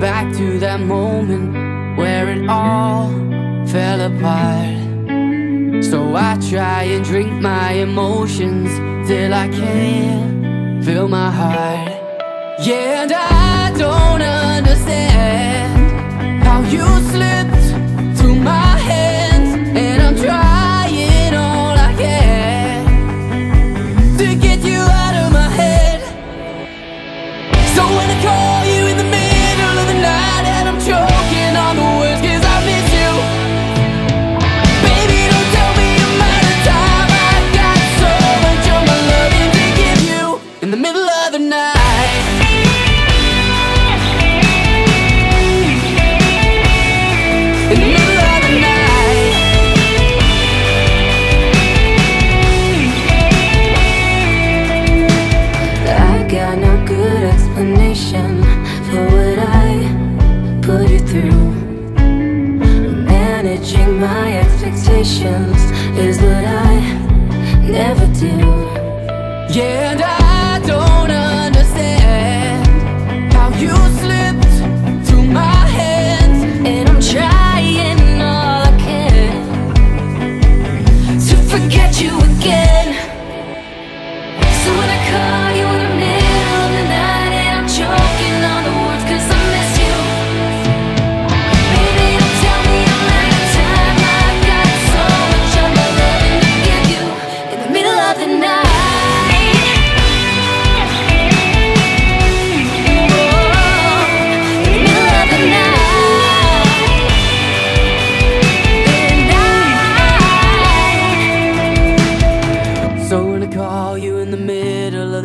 back to that moment where it all fell apart. So I try and drink my emotions till I can't feel my heart. Yeah, and I don't understand how you slipped through my hands, the middle of the night. In the middle of the night. I got no good explanation for what I put you through. Managing my expectations is what I never do. Yeah,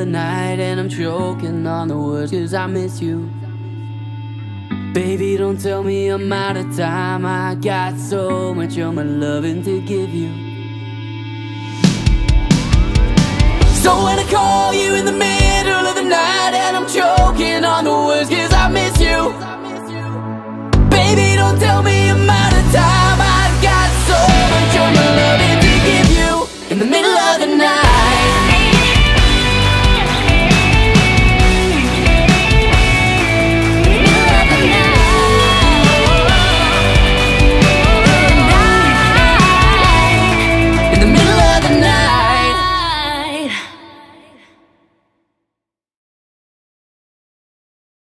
another night and I'm choking on the words cause I miss you. Baby, don't tell me I'm out of time. I got so much of my loving to give you. So when I call you in the middle of the night and I'm choking on the words cause I miss you. Baby, don't tell me I'm out of time. I got so much of my loving to give you in the middle of the night.